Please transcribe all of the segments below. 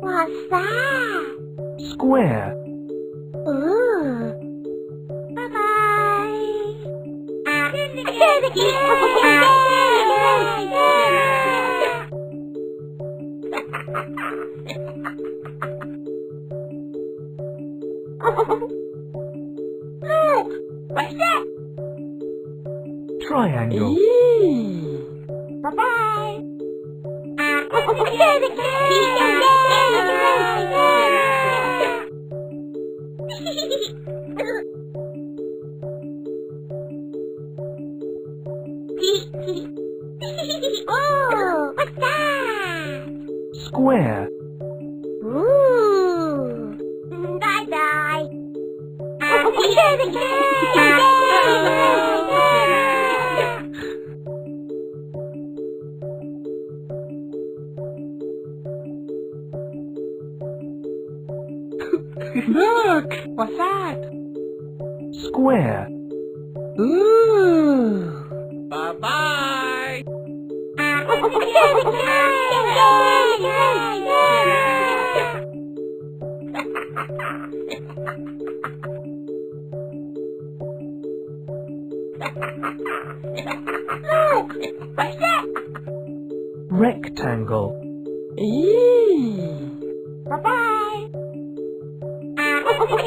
What's that? Square. Ooh. Bye bye. yeah, yeah, yeah. What's that? Triangle. Bye-bye. oh, what's that? Square. Ooh. Bye-bye. Look! What's that? Square. Ooh! Bye-bye! Look, what's that? Rectangle. Bye-bye.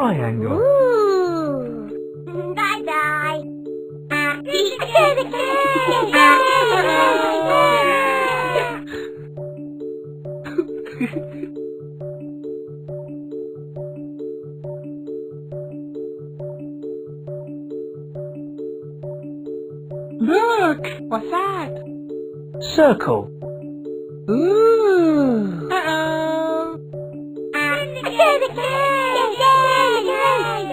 Triangle. Ooh. Bye-bye. Look! What's that? Circle. Ooh! Uh-oh! Yay!